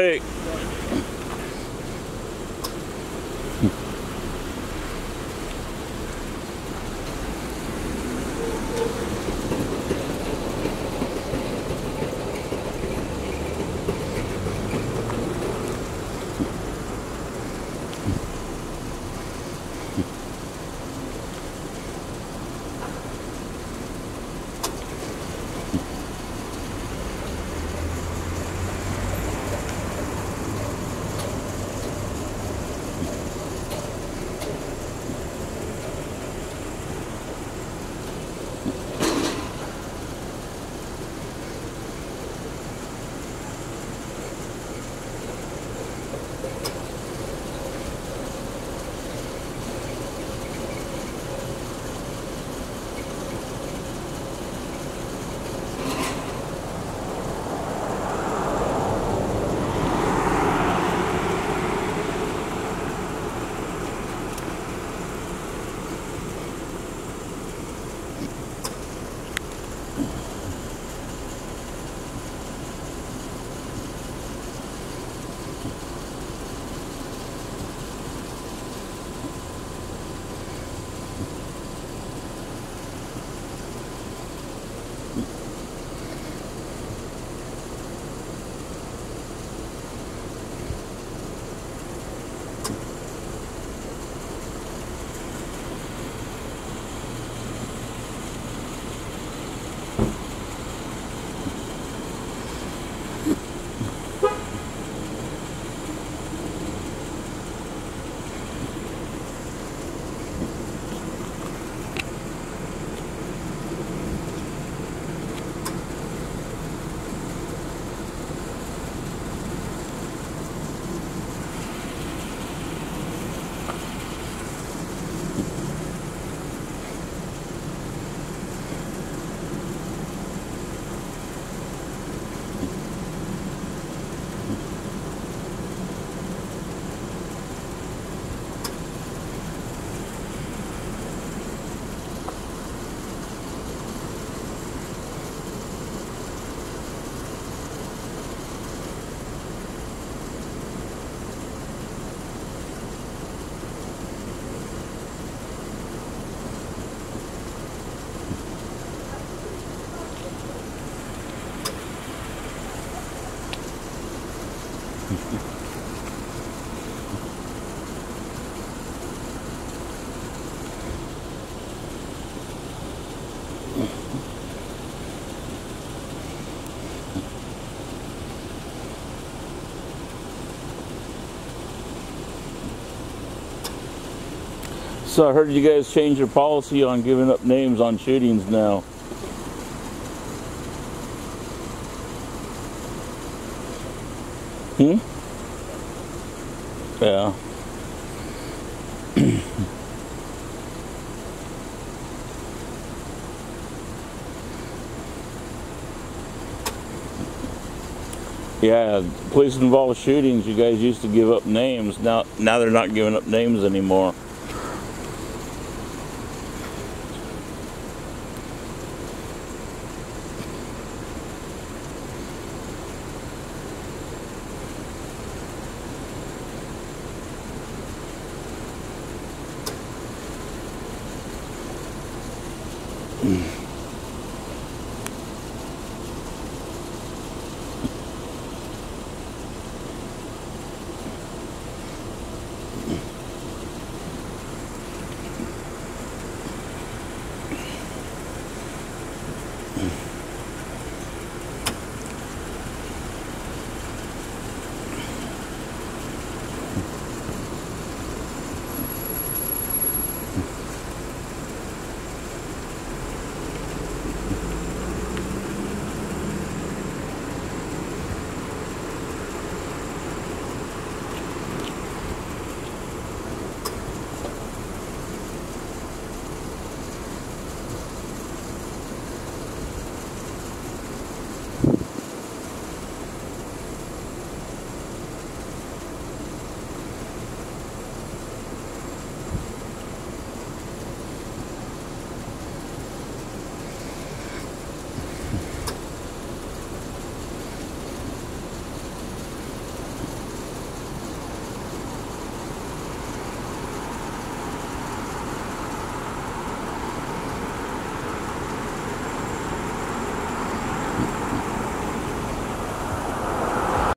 take. So I heard you guys change your policy on giving up names on shootings now. Hmm? Yeah. yeah, police involved shootings, you guys used to give up names. Now now they're not giving up names anymore. Mm.